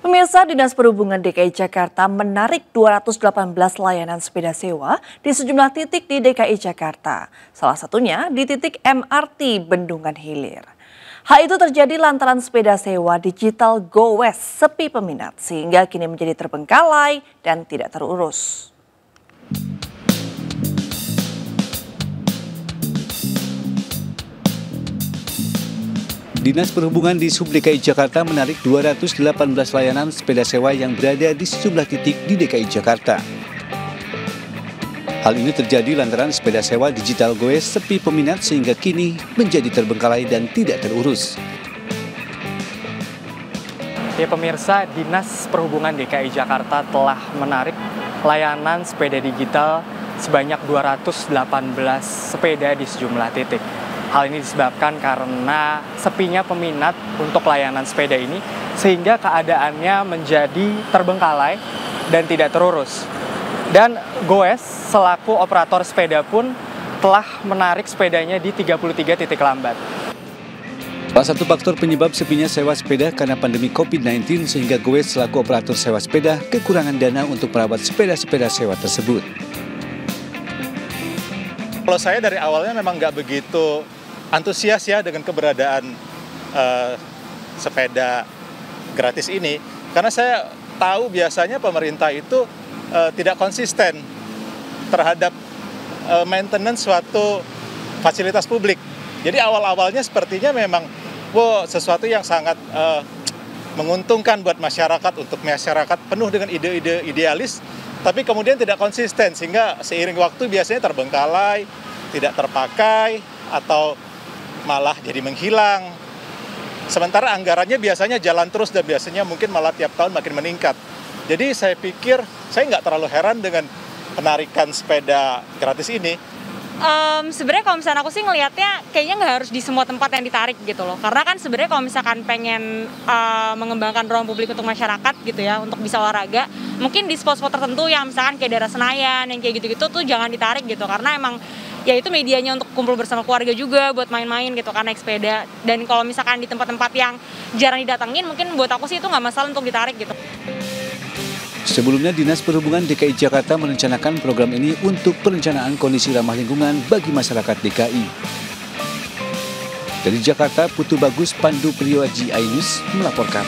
Pemirsa Dinas Perhubungan DKI Jakarta menarik 218 layanan sepeda sewa di sejumlah titik di DKI Jakarta. Salah satunya di titik MRT Bendungan Hilir. Hal itu terjadi lantaran sepeda sewa digital Go West sepi peminat sehingga kini menjadi terbengkalai dan tidak terurus. Dinas Perhubungan di Sub DKI Jakarta menarik 218 layanan sepeda sewa yang berada di sejumlah titik di DKI Jakarta. Hal ini terjadi lantaran sepeda sewa digital goes sepi peminat sehingga kini menjadi terbengkalai dan tidak terurus. Ya pemirsa, Dinas Perhubungan DKI Jakarta telah menarik layanan sepeda digital sebanyak 218 sepeda di sejumlah titik. Hal ini disebabkan karena sepinya peminat untuk layanan sepeda ini sehingga keadaannya menjadi terbengkalai dan tidak terurus. Dan Goes selaku operator sepeda pun telah menarik sepedanya di 33 titik lambat. Salah satu faktor penyebab sepinya sewa sepeda karena pandemi COVID-19 sehingga Goes selaku operator sewa sepeda kekurangan dana untuk merawat sepeda-sepeda sewa tersebut. Kalau saya dari awalnya memang nggak begitu antusias ya dengan keberadaan uh, sepeda gratis ini karena saya tahu biasanya pemerintah itu uh, tidak konsisten terhadap uh, maintenance suatu fasilitas publik. Jadi awal-awalnya sepertinya memang wow, sesuatu yang sangat uh, menguntungkan buat masyarakat untuk masyarakat penuh dengan ide-ide idealis tapi kemudian tidak konsisten sehingga seiring waktu biasanya terbengkalai, tidak terpakai atau malah jadi menghilang. Sementara anggarannya biasanya jalan terus dan biasanya mungkin malah tiap tahun makin meningkat. Jadi saya pikir saya nggak terlalu heran dengan penarikan sepeda gratis ini. Um, sebenarnya kalau misalnya aku sih ngelihatnya kayaknya nggak harus di semua tempat yang ditarik gitu loh karena kan sebenarnya kalau misalkan pengen uh, mengembangkan ruang publik untuk masyarakat gitu ya untuk bisa olahraga mungkin di spot-spot tertentu yang misalkan kayak daerah Senayan yang kayak gitu-gitu tuh jangan ditarik gitu karena emang ya itu medianya untuk kumpul bersama keluarga juga buat main-main gitu kan naik sepeda dan kalau misalkan di tempat-tempat yang jarang didatengin mungkin buat aku sih itu nggak masalah untuk ditarik gitu. Sebelumnya Dinas Perhubungan DKI Jakarta merencanakan program ini untuk perencanaan kondisi ramah lingkungan bagi masyarakat DKI. Dari Jakarta, Putu Bagus Pandu Priyoji Ainus melaporkan.